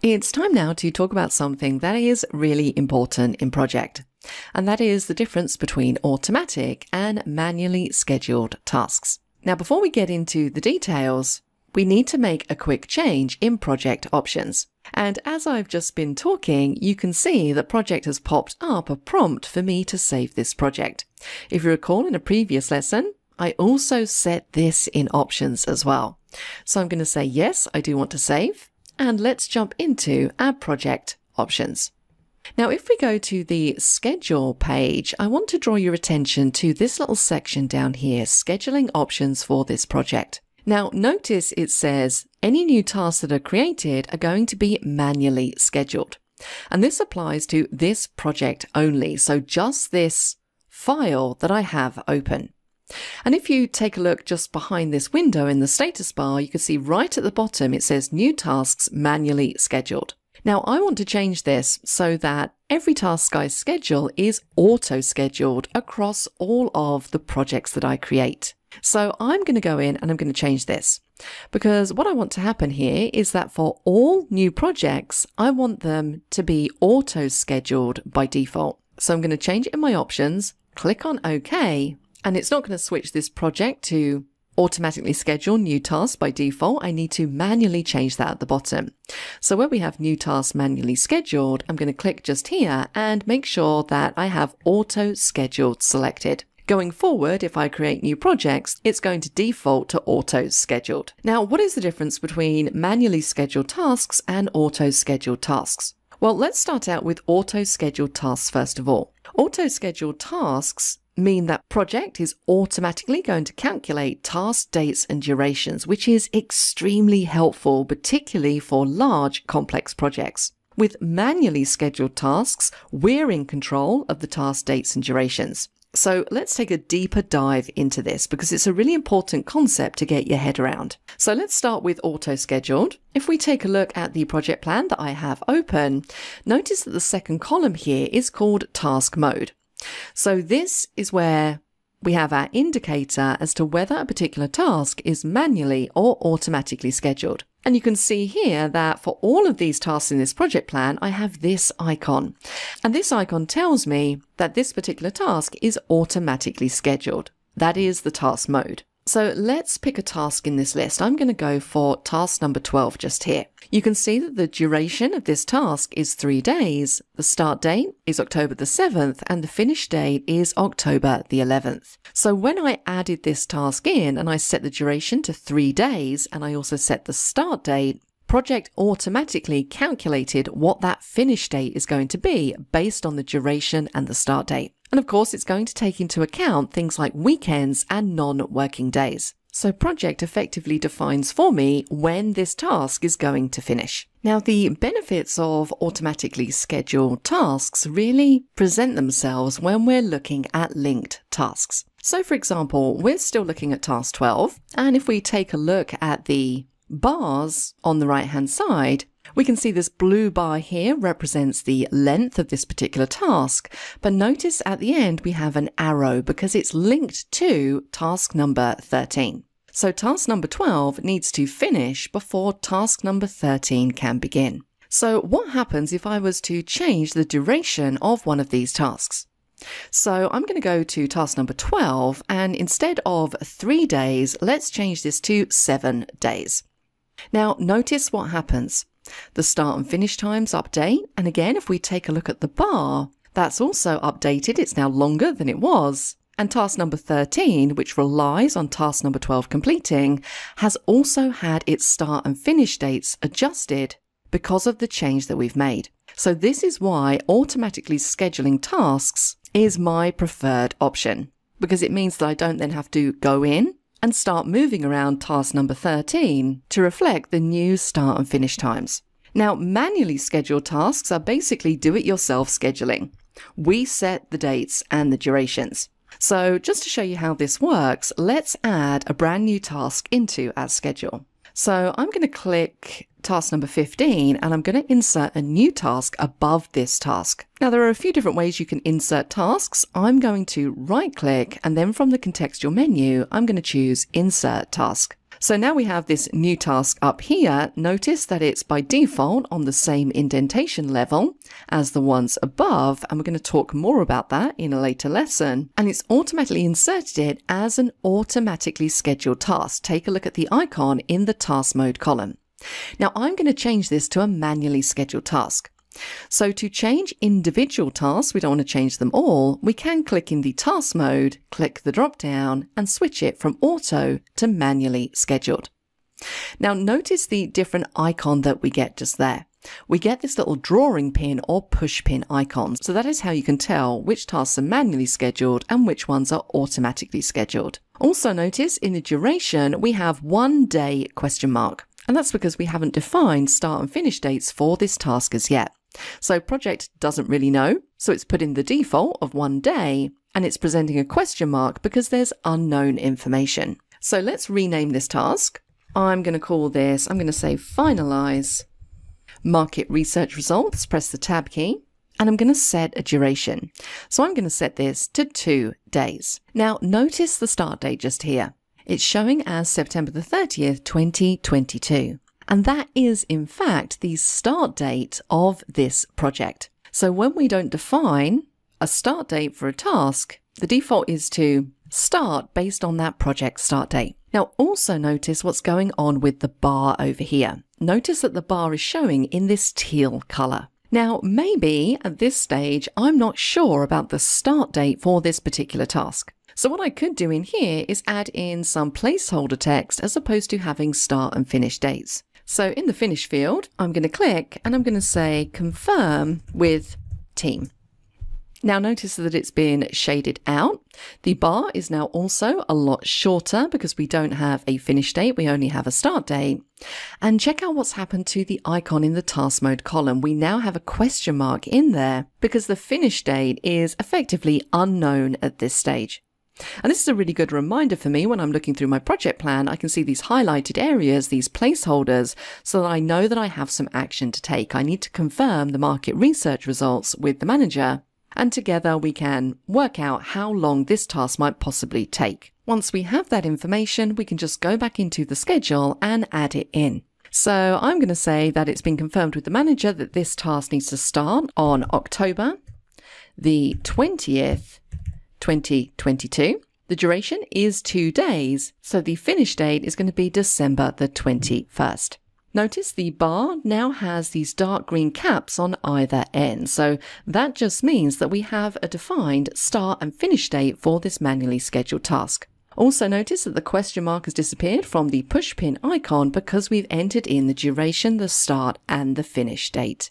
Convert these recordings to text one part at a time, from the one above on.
It's time now to talk about something that is really important in project, and that is the difference between automatic and manually scheduled tasks. Now, before we get into the details, we need to make a quick change in project options. And as I've just been talking, you can see that project has popped up a prompt for me to save this project. If you recall in a previous lesson, I also set this in options as well. So I'm going to say, yes, I do want to save and let's jump into our project options. Now, if we go to the schedule page, I want to draw your attention to this little section down here, scheduling options for this project. Now, notice it says any new tasks that are created are going to be manually scheduled. And this applies to this project only. So just this file that I have open. And if you take a look just behind this window in the status bar, you can see right at the bottom it says new tasks manually scheduled. Now I want to change this so that every task I schedule is auto scheduled across all of the projects that I create. So I'm going to go in and I'm going to change this because what I want to happen here is that for all new projects, I want them to be auto scheduled by default. So I'm going to change it in my options, click on OK, and it's not going to switch this project to automatically schedule new tasks by default. I need to manually change that at the bottom. So where we have new tasks manually scheduled, I'm going to click just here and make sure that I have auto scheduled selected. Going forward, if I create new projects, it's going to default to auto scheduled. Now, what is the difference between manually scheduled tasks and auto scheduled tasks? Well, let's start out with auto scheduled tasks first of all. Auto scheduled tasks mean that project is automatically going to calculate task dates and durations, which is extremely helpful, particularly for large complex projects. With manually scheduled tasks, we're in control of the task dates and durations. So let's take a deeper dive into this because it's a really important concept to get your head around. So let's start with auto scheduled. If we take a look at the project plan that I have open, notice that the second column here is called task mode. So this is where we have our indicator as to whether a particular task is manually or automatically scheduled. And you can see here that for all of these tasks in this project plan, I have this icon. And this icon tells me that this particular task is automatically scheduled. That is the task mode. So let's pick a task in this list. I'm going to go for task number 12 just here. You can see that the duration of this task is three days. The start date is October the 7th and the finish date is October the 11th. So when I added this task in and I set the duration to three days and I also set the start date, Project automatically calculated what that finish date is going to be based on the duration and the start date. And of course, it's going to take into account things like weekends and non-working days. So project effectively defines for me when this task is going to finish. Now, the benefits of automatically scheduled tasks really present themselves when we're looking at linked tasks. So for example, we're still looking at task 12. And if we take a look at the bars on the right hand side, we can see this blue bar here represents the length of this particular task, but notice at the end we have an arrow because it's linked to task number 13. So task number 12 needs to finish before task number 13 can begin. So what happens if I was to change the duration of one of these tasks? So I'm going to go to task number 12 and instead of three days, let's change this to seven days. Now notice what happens. The start and finish times update. And again, if we take a look at the bar, that's also updated. It's now longer than it was. And task number 13, which relies on task number 12 completing, has also had its start and finish dates adjusted because of the change that we've made. So this is why automatically scheduling tasks is my preferred option because it means that I don't then have to go in and start moving around task number 13 to reflect the new start and finish times. Now, manually scheduled tasks are basically do it yourself scheduling. We set the dates and the durations. So, just to show you how this works, let's add a brand new task into our schedule. So, I'm going to click task number 15 and I'm going to insert a new task above this task. Now there are a few different ways you can insert tasks. I'm going to right click and then from the contextual menu, I'm going to choose insert task. So now we have this new task up here. Notice that it's by default on the same indentation level as the ones above, and we're going to talk more about that in a later lesson. And it's automatically inserted it as an automatically scheduled task. Take a look at the icon in the task mode column. Now I'm going to change this to a manually scheduled task. So to change individual tasks, we don't want to change them all, we can click in the task mode, click the drop down and switch it from auto to manually scheduled. Now notice the different icon that we get just there. We get this little drawing pin or push pin icon. So that is how you can tell which tasks are manually scheduled and which ones are automatically scheduled. Also notice in the duration, we have one day question mark. And that's because we haven't defined start and finish dates for this task as yet. So project doesn't really know, so it's put in the default of one day, and it's presenting a question mark because there's unknown information. So let's rename this task. I'm going to call this, I'm going to say finalize market research results, press the tab key, and I'm going to set a duration. So I'm going to set this to two days. Now notice the start date just here. It's showing as September the 30th, 2022. And that is, in fact, the start date of this project. So when we don't define a start date for a task, the default is to start based on that project start date. Now also notice what's going on with the bar over here. Notice that the bar is showing in this teal color. Now, maybe at this stage, I'm not sure about the start date for this particular task. So what I could do in here is add in some placeholder text as opposed to having start and finish dates. So in the finish field, I'm going to click and I'm going to say confirm with team. Now notice that it's been shaded out. The bar is now also a lot shorter because we don't have a finish date, we only have a start date. And check out what's happened to the icon in the task mode column. We now have a question mark in there because the finish date is effectively unknown at this stage. And this is a really good reminder for me when I'm looking through my project plan. I can see these highlighted areas, these placeholders, so that I know that I have some action to take. I need to confirm the market research results with the manager. And together we can work out how long this task might possibly take. Once we have that information, we can just go back into the schedule and add it in. So I'm going to say that it's been confirmed with the manager that this task needs to start on October the 20th 2022. The duration is two days, so the finish date is going to be December the 21st. Notice the bar now has these dark green caps on either end, so that just means that we have a defined start and finish date for this manually scheduled task. Also notice that the question mark has disappeared from the push pin icon because we've entered in the duration, the start and the finish date.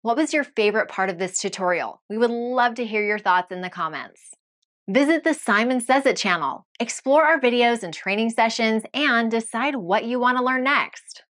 What was your favorite part of this tutorial? We would love to hear your thoughts in the comments. Visit the Simon Sez IT channel, explore our videos and training sessions, and decide what you want to learn next.